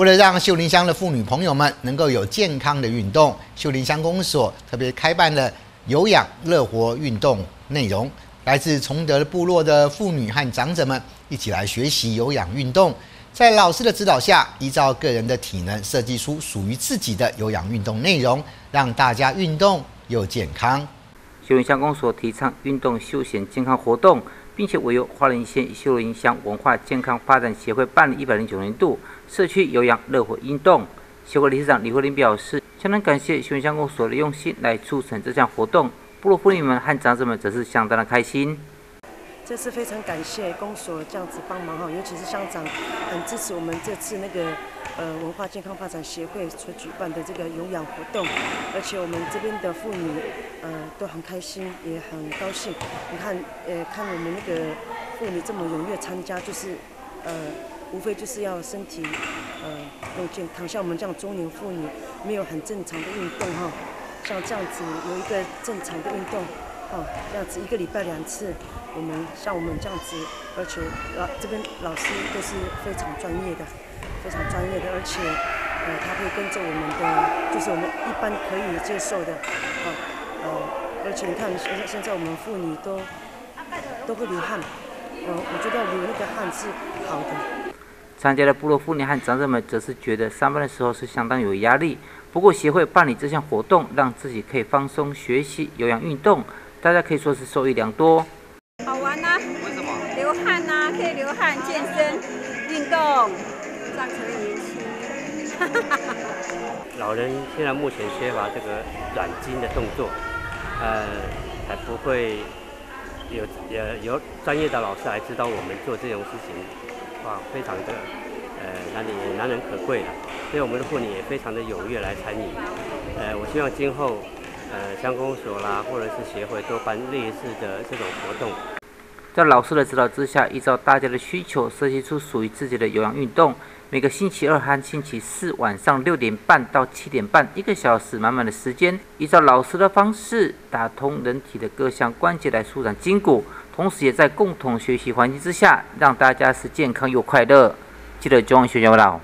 为了让秀林乡的妇女朋友们能够有健康的运动，秀林乡公所特别开办了有氧乐活运动内容，来自崇德部落的妇女和长者们一起来学习有氧运动，在老师的指导下，依照个人的体能设计出属于自己的有氧运动内容，让大家运动又健康。秀林乡公所提倡运动休闲健康活动。并且委由花莲县秀林乡文化健康发展协会办理一百零九年度社区有氧热火运动。协会理事长李慧玲表示，相当感谢秀林乡公所的用心来促成这项活动，部落妇女们和长者们则是相当的开心。这次非常感谢公所这样子帮忙哈，尤其是乡长很支持我们这次那个呃文化健康发展协会所举办的这个有氧活动，而且我们这边的妇女呃都很开心，也很高兴。你看呃看我们那个妇女这么踊跃参加，就是呃无非就是要身体呃又健康，像我们这样中年妇女没有很正常的运动哈，像这样子有一个正常的运动。哦，这样子一个礼拜两次，我们像我们这样子，而且老这边老师都是非常专业的，非常专业的，而且呃，他会跟着我们的，就是我们一般可以接受的，哦，呃，而且你看现在现在我们妇女都都会流汗，呃，我觉得流那个汗是好的。参加的部落妇女和长者们则是觉得上班的时候是相当有压力，不过协会办理这项活动，让自己可以放松学习有氧运动。大家可以说是受益良多。好玩呐！为什么？流汗呐，可以流汗、健身、运动，让成年轻。老人现在目前缺乏这个软筋的动作，呃，还不会有呃有专业的老师来指导我们做这种事情，哇，非常的呃难也难能可贵了。所以我们的妇女也非常的踊跃来参与。呃，我希望今后。呃，乡公所啦，或者是协会都办类似的这种活动。在老师的指导之下，依照大家的需求，设计出属于自己的有氧运动。每个星期二和星期四晚上六点半到七点半，一个小时满满的时间，依照老师的方式，打通人体的各项关节来舒展筋骨，同时也在共同学习环境之下，让大家是健康又快乐。记得中文学习不老。